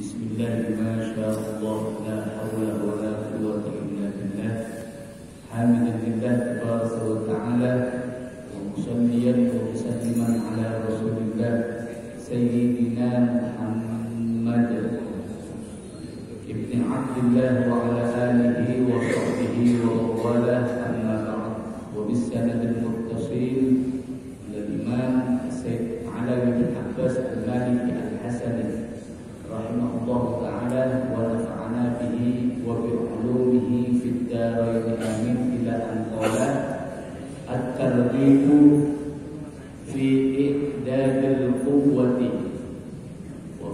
بسم الله ما شاء الله لا حول ولا قوة إلا بالله. حامدا لله تبارك وتعالى ومصليا ومسلما على رسول الله سيدنا محمد ابن عبد الله وعلى آله وصحبه ومن والاه.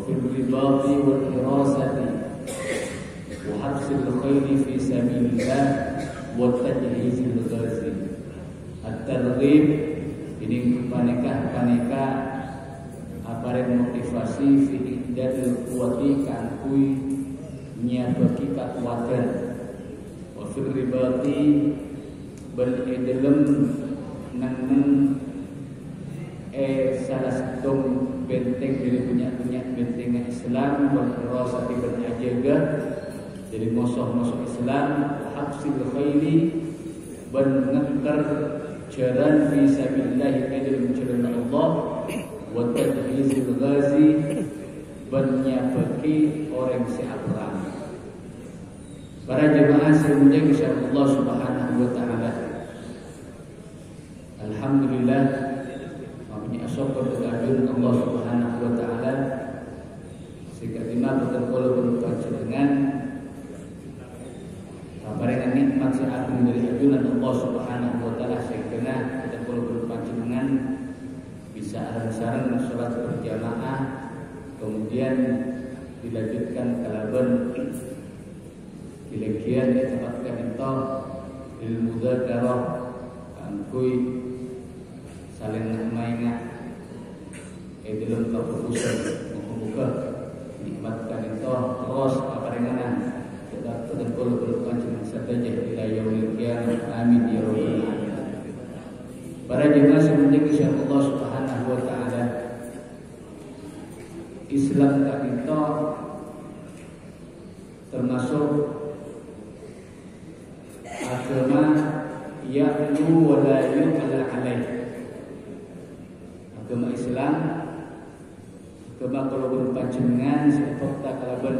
وفي الرباط والحراسة وحبس الخير في سبيل الله وتجهيز الغازي الترغيب ini paneka-paneka aparen motivasi fi idadil kuwati kangkui nyabaki kekuatan wa fil ribati bal edelem nang eh salah satu benteng dari punya punya benteng Islam wal rasa berjaga jadi musuh-musuh Islam habsil khairi dan ngekar jalan sabilillah adalah jalan Allah wa tadhizil ghazi bagi orang siap perang para jemaah semuanya insyaallah subhanahu wa taala alhamdulillah makanya asyukur kepada Allah subhanahu wa taala sehingga lima betul kalau berpanjenengan Barengan nikmat si agung dari ajunan Allah subhanahu wa ta'ala Sehingga kita perlu berpanjangan Bisa arang-sarang sholat berjamaah Kemudian dilanjutkan kalaban Dilegian ditempatkan itu Ilmu zakarah Kangkui Saling maingat Eh keputusan Muka-muka Nikmatkan itu Terus apa ringanan Kita terkumpul berpanjangan saja ila yaumil qiyamah amin ya rabbal para jemaah sementing insyaallah subhanahu wa taala Islam kita termasuk agama ya'lu wa la yu'la alaih agama Islam agama kalau berpanjangan seperti kalaban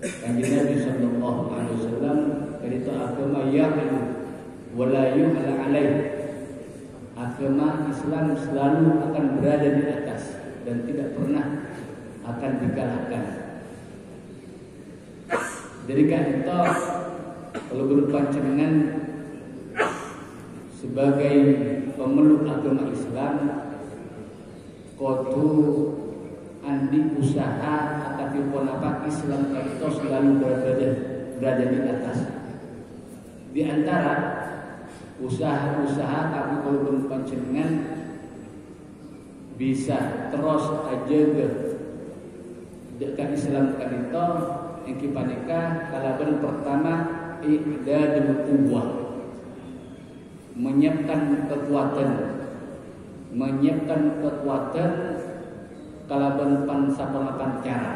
Kanjeng Nabi sallallahu alaihi wasallam itu agama yang wala yu'la alaih. Agama Islam selalu akan berada di atas dan tidak pernah akan dikalahkan. Jadi kan itu kalau berpanjangan sebagai pemeluk agama Islam kudu andi usaha ataupun apa Islam itu selalu berada berada di atas. Di antara usaha-usaha kami kalau berpanjangan bisa terus aja ke dekat Islam kan itu yang kipanika kalaban pertama i'dadul quwwah menyiapkan kekuatan. Menyiapkan kekuatan kalaban pansapalapan cara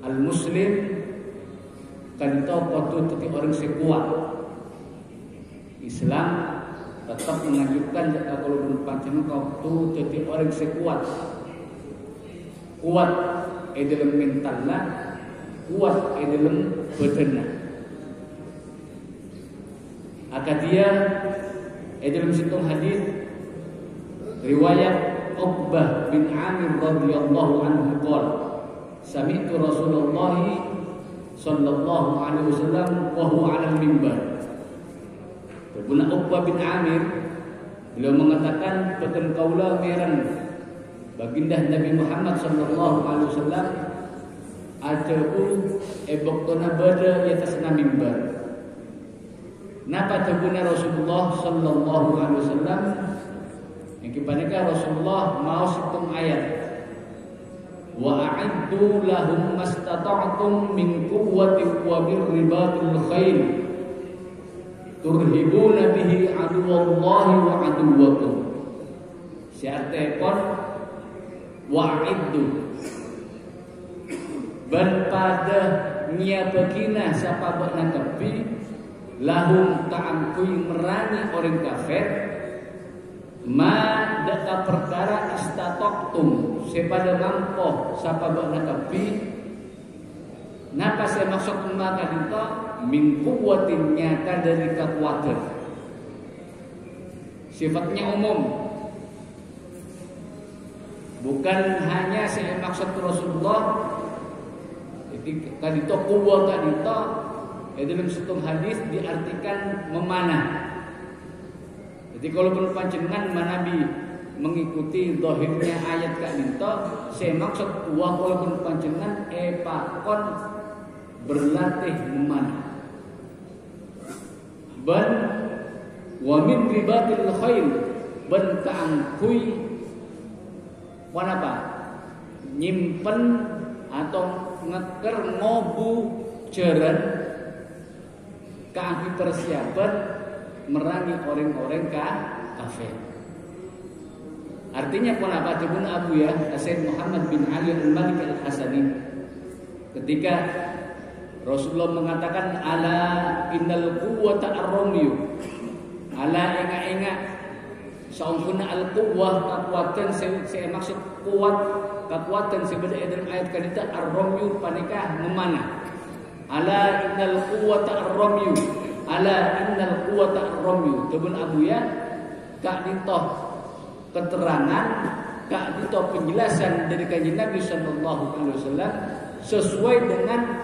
al muslim kan itu waktu orang sekuat. Islam tetap mengajukan kalau berpancing waktu jadi orang sekuat. Kuat dalam mentalnya kuat dalam badannya akan dia dalam situ hadis riwayat Uqbah bin Amir radhiyallahu anhu qala Sami'tu Rasulullah sallallahu alaihi wasallam wa huwa 'ala mimbar. Ibnu Uqbah bin Amir beliau mengatakan betul kaula meran baginda Nabi Muhammad sallallahu alaihi wasallam ajabu eboktona bada di atas mimbar. Napa tabuna Rasulullah sallallahu alaihi wasallam? Yang kepada Rasulullah mau situng ayat. Wa a'iddu lahum mastata'tum min quwwatin wa ribatil khair turhibuna bihi aduwallahi wa aduwakum. Siartepon wa'iddu. Ban pada nia begina siapa bakna tepi lahum ta'angkui merani orang kafir. Ma deka perkara istatoktum sepada mampu siapa bakna tepi Napa saya maksud maka itu min kuwatin nyata dari kekuatan. Sifatnya umum. Bukan hanya saya maksud Rasulullah jadi kadito kuwa kadito itu dalam satu hadis diartikan memanah. Jadi kalau pun panjenengan manabi mengikuti dohirnya ayat kadito, saya maksud kuwa kalau pun panjenengan epakon berlatih memanah. Ban wa min ribatil khair ban kaangkui wanapa nyimpen atau ngeker ngobu jaran. Kaki persiapan merangi orang-orang ka kafir. Artinya kenapa Ibnu Abu ya Said Muhammad bin Ali al-Malik al-Hasani. Ketika Rasulullah mengatakan ala innal quwwata ar-ramyu. Ala ingat-ingat saungkuna al-quwwah kekuatan saya, maksud kuat kekuatan sebenarnya dalam ayat kadita ar-ramyu panikah memanah. Ala innal quwwata ar-ramyu. Ala innal quwwata ar-ramyu. Tebun Abu ya kak ditoh keterangan kak ditoh penjelasan dari kanjeng Nabi sallallahu alaihi wasallam sesuai dengan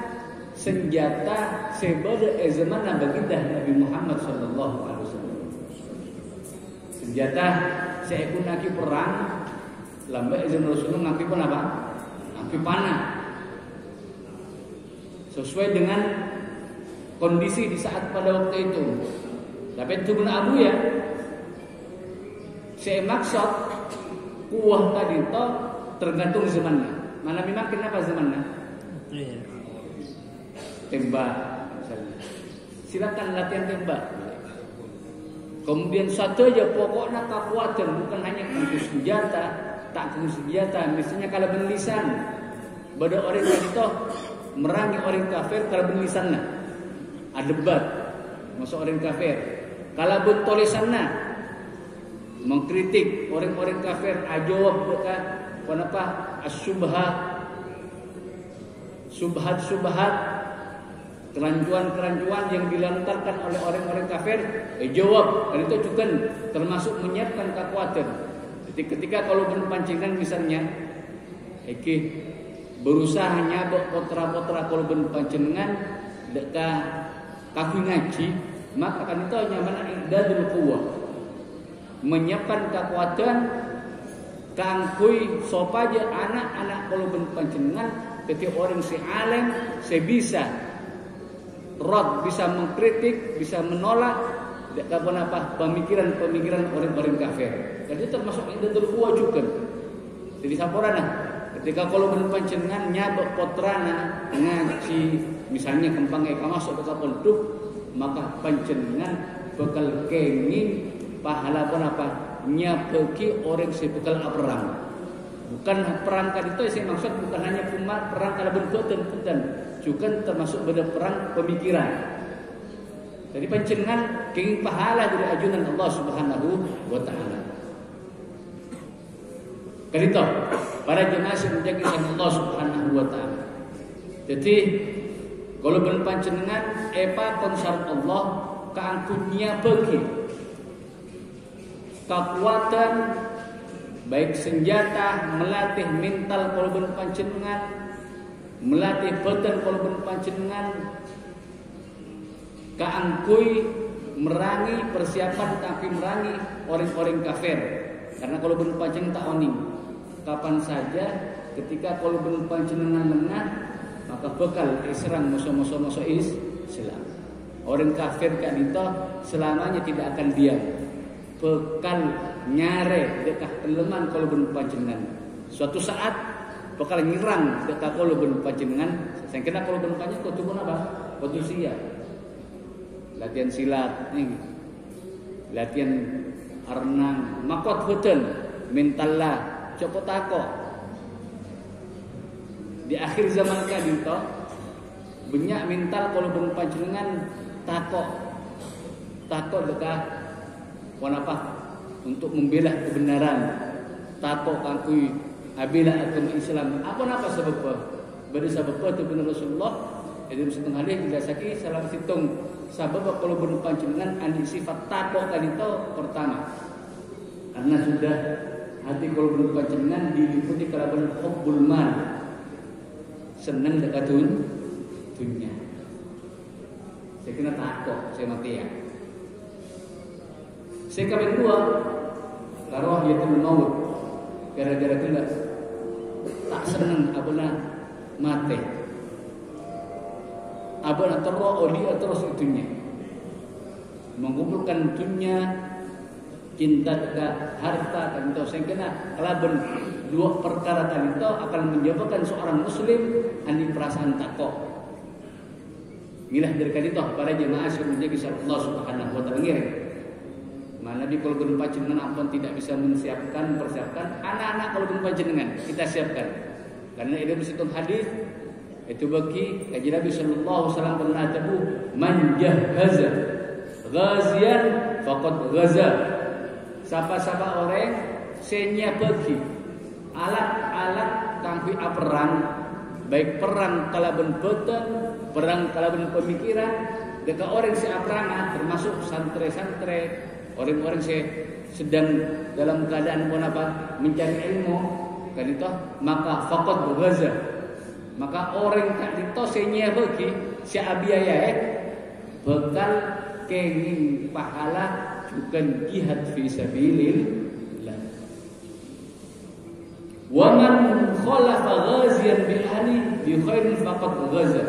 senjata sebada zaman baginda Nabi Muhammad sallallahu alaihi wasallam. Senjata pun naki perang lambat zaman Rasulullah naki pun apa? Naki panah. Sesuai dengan kondisi di saat pada waktu itu. Tapi itu pun Abu ya. Saya maksud kuah tadi itu tergantung zamannya. Mana memang kenapa zamannya? Iya tembak misalnya. Silakan latihan tembak. Kemudian satu aja pokoknya kekuatan bukan hanya kunci senjata, tak kunci senjata. Misalnya kalau berlisan, pada orang itu merangi orang kafir kalau berlisan nah. Ada debat, masuk orang kafir. Kalau bertulisan nah, mengkritik orang-orang kafir, ajawab bukan kenapa asubhat subhat subhat kerancuan-kerancuan yang dilontarkan oleh orang-orang kafir eh, jawab. Dan itu juga termasuk menyiapkan kekuatan. Jadi ketika kalau berpancingan misalnya Eki berusaha nyabok potra-potra kalau berpancingan dekat kaki ngaji maka kan itu nyaman idadul kuwah menyiapkan kekuatan kangkui sopaja anak-anak kalau berpancingan ketika orang si alim sebisa Rod bisa mengkritik, bisa menolak apa apa pemikiran-pemikiran orang-orang kafir. Jadi termasuk indatul kuwa juga. Jadi sampurana. Ketika kalau berpancengan nyabak potrana ngaji misalnya kempang eka masuk ke pondok maka pancengan bakal kenging pahala pun apa nyabeki orang sebekal perang. Bukan perang tadi itu saya maksud bukan hanya perang kalau bentuk dan juga termasuk pada perang pemikiran. Jadi pancengan kenging pahala dari ajunan Allah Subhanahu wa taala. Kerito para jemaah menjaga Allah Subhanahu wa taala. Jadi kalau ben panjenengan epa konsar Allah keangkunnya bagi kekuatan baik senjata melatih mental kalau ben panjenengan melatih badan kolbun panjenengan kaangkui merangi persiapan tapi merangi orang-orang kafir. Karena kalau ben tak oning. Kapan saja ketika kalau ben panjenengan lengah maka bekal serang musuh-musuh is Islam orang kafir kan itu selamanya tidak akan diam. Bekal nyare dekat kelemahan kalau ben panjenengan. Suatu saat bakal nyerang ke kalau ben panjenengan. Saya kena kalau ben panjenengan tunggu apa? Kau sia latihan silat ini latihan arenang makot mental lah. Copot tako di akhir zaman kali to banyak mental kalau ben panjenengan takok. Takok dekat. Apa untuk membela kebenaran. Takok kangkui abila agama Islam. Apa napa sebab beri sebab itu benar Rasulullah? Jadi setengah hadis dijelasaki salah situng. Sebab kalau ben panjenengan andi sifat takok kali itu pertama. Karena sudah hati kalau ben panjenengan diliputi kalaban hubbul mal. Seneng dekat dun dunia. Saya kena takut saya mati ya saya dua. Karo dia tuh maut. Gara-gara tidak tak seneng nak mati nak terus dia terus itunya. Mengumpulkan dunia cinta dekat harta dan itu. Saya kena kelaben dua perkara tadi itu akan menyebabkan seorang muslim andi perasaan takut. Inilah dari kali itu para jemaah yang menjadi Allah Subhanahu wa taala. Mana di kalau gempa jenengan ampun tidak bisa menyiapkan persiapkan. Anak-anak kalau gempa jenengan kita siapkan. Karena itu bersitung hadis. Itu bagi kaji Nabi Sallallahu Alaihi Wasallam pernah tabu manjah gaza gazian fakot gaza siapa-siapa orang senya bagi alat-alat kangpi perang baik perang kalaban beten perang kalaban pemikiran dekat orang si aprana termasuk santre-santre orang-orang si sedang dalam keadaan pun apa mencari ilmu kan itu maka fakot bergaza maka orang kan itu senya bagi si abiyaya eh, bekal kenging pahala bukan jihad fi sabilillah. Wa man khalafa ghaziyan bi ahli bi khairin faqad ghaza.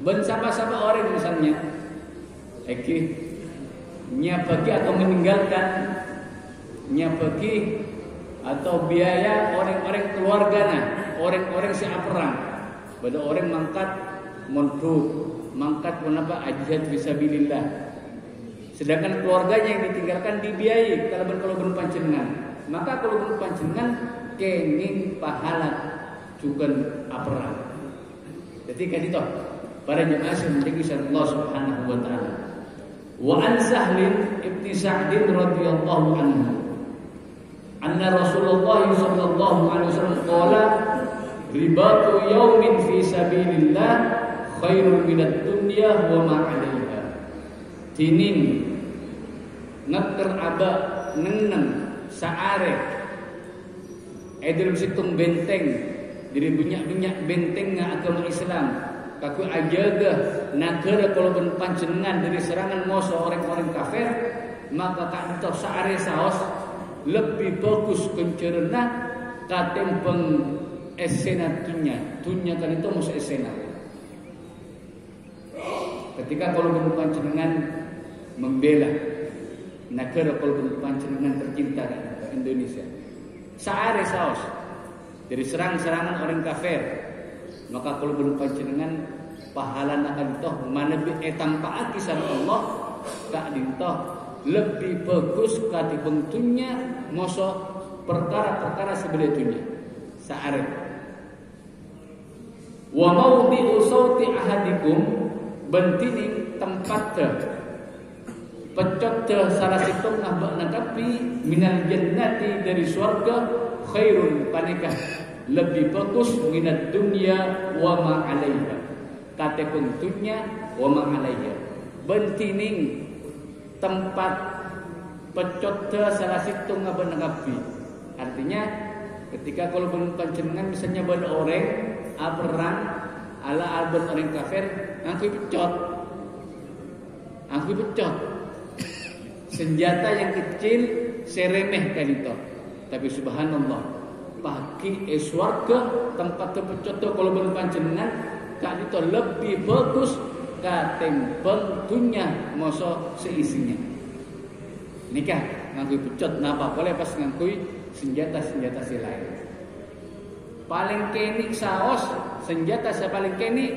Ben orang misalnya Eki nyapaki atau meninggalkan nyapaki atau biaya orang-orang keluarganya, orang-orang si perang. Pada orang mangkat montu, mangkat menapa ajihad fisabilillah. Sedangkan keluarganya yang ditinggalkan dibiayai kalau kalau panjenengan. Maka kalau panjenengan kenging pahala juga apera. Jadi kan itu para jemaah yang menjadi Allah Subhanahu wa taala. Wa an Sahlin ibn Sa'd radhiyallahu anhu anna Rasulullah sallallahu alaihi wasallam qala ribatu yaumin fi sabilillah khairun minad dunya wa ma 'alaiha. Tinin ngeker aba neneng saare Edil situng benteng Jadi banyak-banyak benteng agama Islam Kaku ajaga kalau berpanjenengan dari serangan musuh orang-orang kafir Maka tak tahu saare saos Lebih bagus kencerna Katempeng esena dunia. Dunia kan itu musuh esena. Ketika kalau berpanjenengan Membela Negara kalau berpanjenengan tercinta Indonesia. Saare saos dari serang-serangan orang kafir. Maka kalau belum panjenengan pahala akan toh mana bi etang paati sama Allah tak dintoh lebih bagus kati bentuknya moso perkara-perkara sebelumnya saare wa maudhi'u sauti ahadikum bentini tempat Pecot salah situ ngabak nakapi minal jannati dari surga khairun panikah lebih bagus minat dunia wa ma. Kata kuntunya wa ma. Bentining tempat pecot salah situ nakapi. Artinya ketika kalau belum panjenengan misalnya pada orang aperang ala albert orang kafir aku pecot aku pecot senjata yang kecil seremeh kan itu. Tapi subhanallah, pagi eswarga tempat terpecoto kalau belum panjenengan kan itu lebih bagus kating bentunya moso seisinya. Nikah ngangkui pecot napa boleh pas ngangkui senjata-senjata si lain. Paling kini saos senjata saya paling kini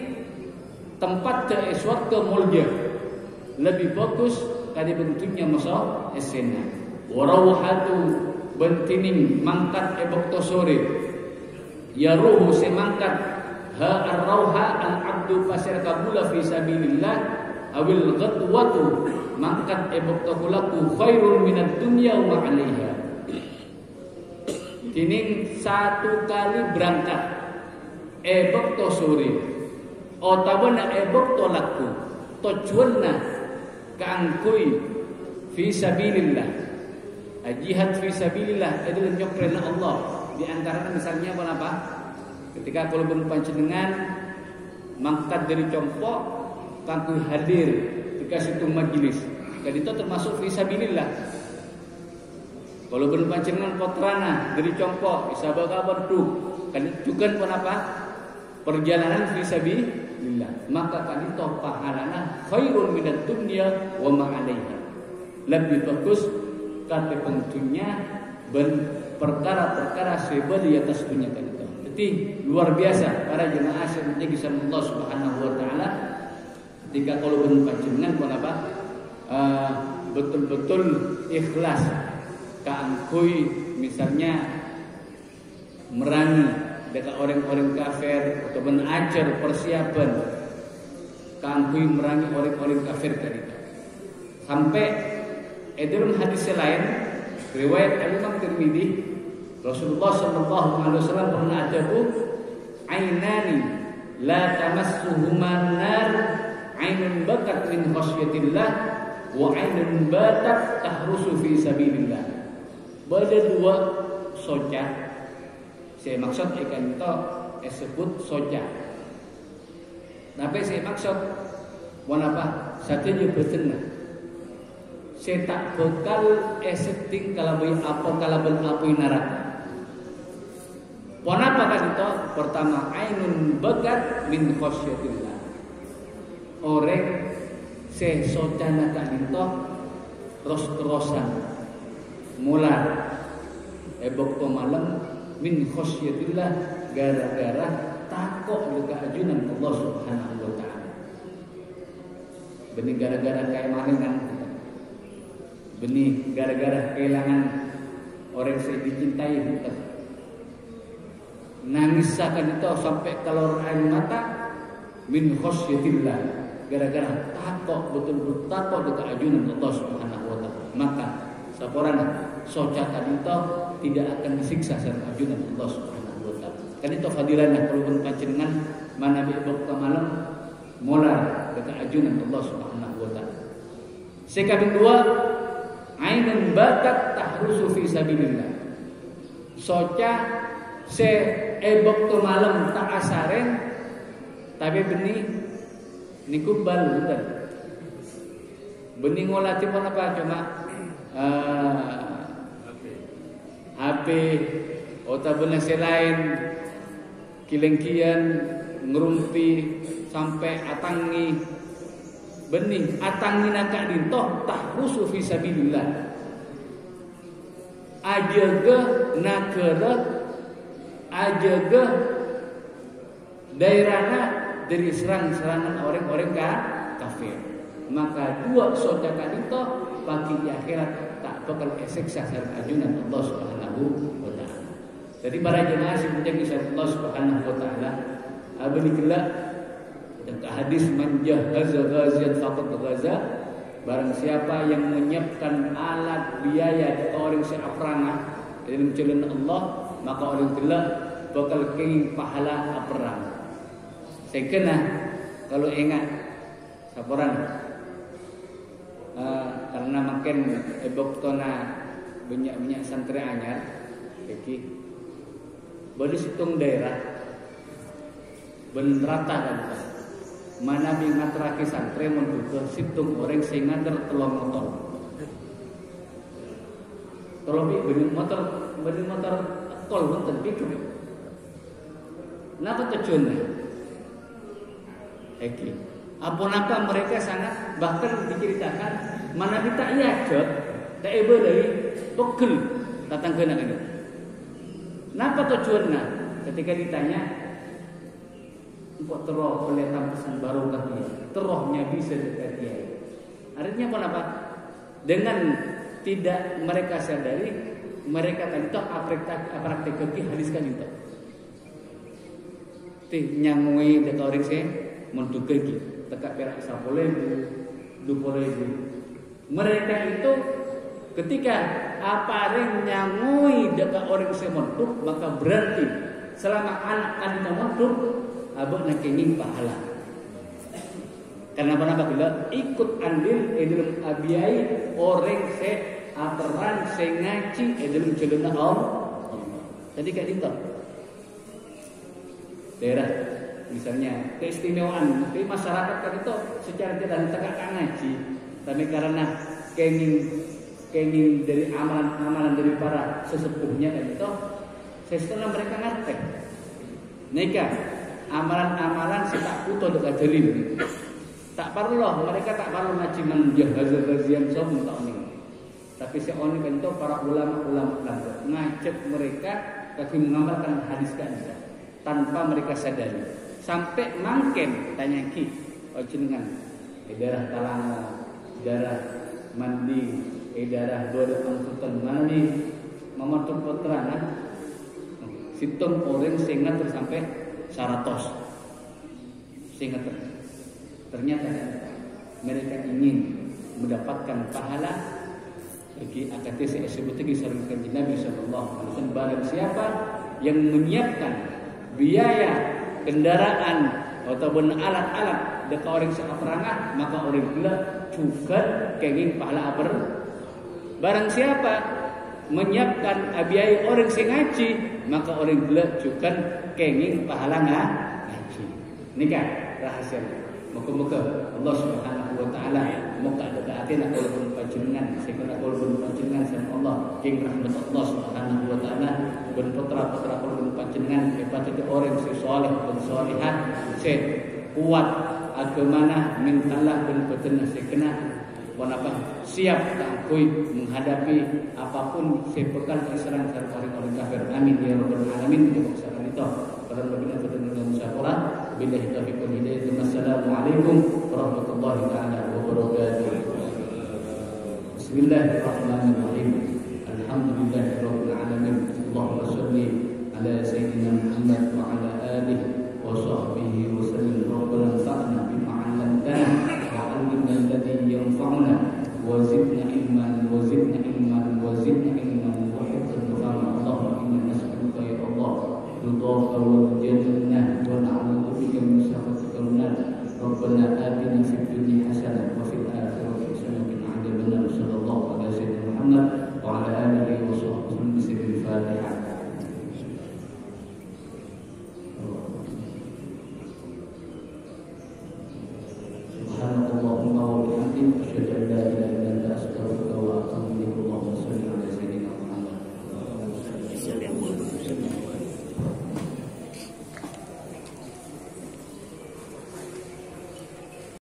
tempat ke eswarga mulia lebih bagus kadi bentuknya masa esena warawhatu bentining mangkat ebok sore. Ya ruhu semangkat ha ar-rauha al-abdu pasir kabula fi sabilillah. Awil ghadwatu. Mangkat ebok takulaku khairun minat dunya wa 'alaiha. Kini satu kali berangkat. Ebok to sore. Otawana ebok to laku. Tujuanna kaangkui fi sabilillah jihad fi sabilillah adalah nyokrena Allah. Di antara misalnya apa apa? Ketika kalau panjenengan mangkat dari compok kangkui hadir ketika situ majelis dan itu termasuk fi sabilillah. Kalau panjenengan potrana dari compok isabah kabar tuh kan juga pun apa? Perjalanan fi sabilillah. Maka kan itu pahalana khairun minat dunya wa ma lebih bagus kata pentunya ben perkara-perkara seba di atas dunia itu. Jadi luar biasa. Para jemaah yang menjadi Allah Subhanahu wa taala. Ketika kalau panjenengan pun apa? Uh, betul-betul ikhlas. Kaangkui misalnya merangi dekat orang-orang kafir atau menajar persiapan. Kaangkui merangi orang-orang kafir tadi. Sampai Dalam hadis lain riwayat Imam Tirmidzi Rasulullah sallallahu alaihi wasallam pernah ada bu ainani la tamassuhuma nar ainun bakat min khasyatillah wa ainun batat tahrusu fi sabilillah. Ada dua soja. Saya maksud ikan itu disebut soja. Tapi saya maksud wanapa satu je betul saya tak eseting kalau apa kalau apa neraka. Kenapa kan itu? Pertama, ainun begat min khosyatillah. Orang se socana kan itu terus terusan mulai ebok malam min khosyatillah gara-gara takut luka ajunan Allah Subhanahu wa taala. Benih gara-gara kayak mana kan benih gara-gara kehilangan orang yang saya dicintai. Bukan nangis akan itu sampai kalau air mata. Min khosyatillah gara-gara takut betul-betul takut dekat ajunan Allah Subhanahu wa taala. Maka seorang socakan itu tidak akan disiksa secara ajunan Allah Subhanahu wa taala. Kan itu kalau pun panjenengan mana bi malam molar dekat ajunan Allah Subhanahu wa taala. Sekali dua ainun bakat tahrusu fi sabilillah. Soca se ebok to malam tak asaren tapi benih niku bal benih ngolati pun apa? Cuma uh, HP. Otak bener selain kilengkian ngerumpi sampai atangi benih atang minaka dintoh tahrusu fi sabilillah ajaga nakara ajaga daerahnya dari serang-serangan orang-orang kafir maka dua saudara itu bagi di akhirat tak bakal eseksa serta ajunan Allah Subhanahu wa taala. Jadi para jemaah yang menjadi Allah Subhanahu wa taala abadilah dan hadis manjahaza ghazian faqad ghaza barang siapa yang menyiapkan alat biaya orang seaprana dalam jalan Allah maka orang telah bakal kenging pahala perang. Saya kena kalau ingat saporan uh, karena makin ebok tona banyak banyak santri anyar, jadi boleh situng daerah ben rata kan mana bingat raki santri menduga situng orang sehingga telur motor kalau bi benih motor benih motor tol wonten pikir Napa tujuannya? Eki. Apa-apa mereka sangat bahkan diceritakan mana kita iya jod tak ebe dari pegel datang ke negara. Napa tujuannya? Ketika ditanya Kok teroh kelihatan pesan baru dia Terohnya bisa dekat dia Artinya apa? Dengan tidak mereka sadari Mereka kan itu praktek hadis kan itu. Teh nyangui dekat orang se menduga ki tekak perak sapole dupole mereka itu ketika apa yang nyangui dekat orang se mentuk maka berarti selama anak anda mentuk abah nak ingin pahala karena apa bila ikut andil dalam abiai orang se aperan se ngaji dalam celana Allah jadi kayak itu daerah misalnya keistimewaan di masyarakat kan itu secara tidak tegak ngaji. Tapi karena kenging kenging dari amalan-amalan dari para sesepuhnya kan itu setelah mereka ngerti nikah amalan-amalan tak putus untuk ajarin tak perlu mereka tak perlu ngaji menjahazal razian sob tak ini tapi si oni itu para ulama-ulama ngajak mereka kaki mengamalkan hadis kan tanpa mereka sadari. Sampai mangken tanya ki, oh jenengan, eh, darah talanga, darah mandi, eh, darah dua angkutan mandi, mematuk keterangan, situng orang sehingga sampai saratos, sehingga ternyata mereka ingin mendapatkan pahala bagi akadesi sebut lagi sarung Nabi Sallallahu Alaihi Wasallam. Barang siapa yang menyiapkan biaya kendaraan ataupun alat-alat dekat orang seaperangah maka orang gila juga kenging pahala apa barang siapa menyiapkan biaya orang sing ngaji maka orang gila juga kenging pahala ngaji. Ini kan rahasia Moga-moga Allah Subhanahu wa taala moga dekati nak kalau panjenengan sekena kalau panjenengan sama Allah ing rahmat Allah Subhanahu wa taala ben putra-putra kalau panjenengan kepada orang si saleh dan salihah se kuat agamana mintalah ben betul sekena Wanapa siap takui menghadapi apa pun sepekan diserang orang-orang kafir. Amin ya rabbal alamin. Ya itu. Kalau begitu kita dengan musyawarah. Billahi taufiq wal hidayah. Wassalamualaikum warahmatullahi taala wabarakatuh. Bismillahirrahmanirrahim. Alhamdulillahirabbil alamin. Allahumma shalli ala sayyidina Muhammad wa ala alihi wa sahbihi wa sallim. وزدنا علما وزدنا علما وزدنا علما